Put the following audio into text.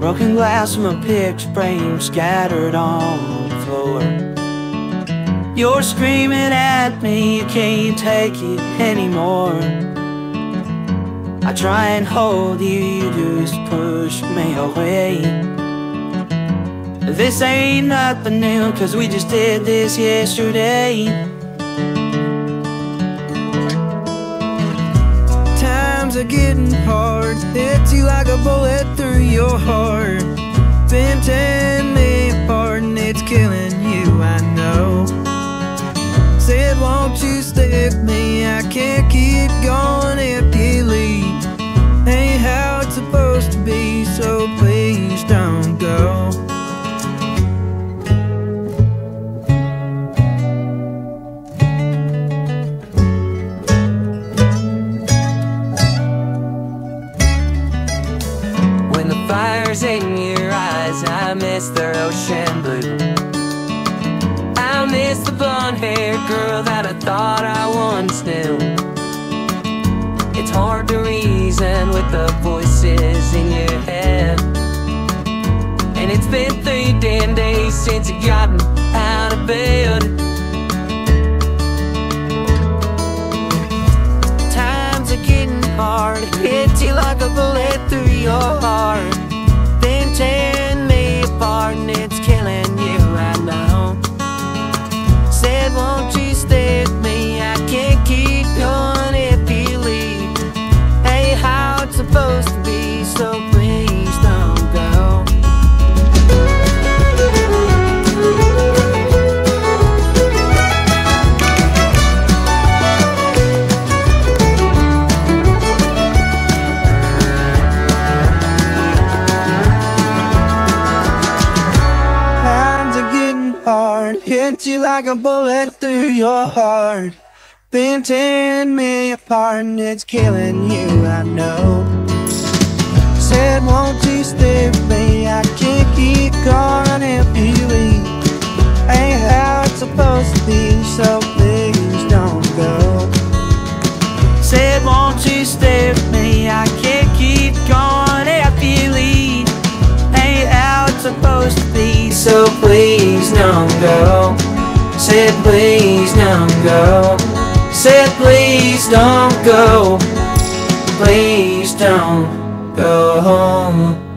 Broken glass from a picture frame scattered on the floor. You're screaming at me, you can't take it anymore. I try and hold you, you just push me away. This ain't nothing new, cause we just did this yesterday Times are getting hard, hits you like a bullet through your heart. Been tearing me apart and it's killing you, I know. Said won't you with me, I can't keep going I miss their ocean blue. I miss the blonde haired girl that I thought I once knew. It's hard to reason with the voices in your head. And it's been three damn days since you gotten out of bed. Times are getting hard, hits you like a bullet through your heart. Hard, hits you like a bullet through your heart. Been tearing me apart and it's killing you, I know. Said, won't you stay with me? I can't keep going if you leave. Ain't how it's supposed to be, so please don't go. Said, won't you stay with me? I can't go. Said, please don't go. Said, please don't go. Please don't go home.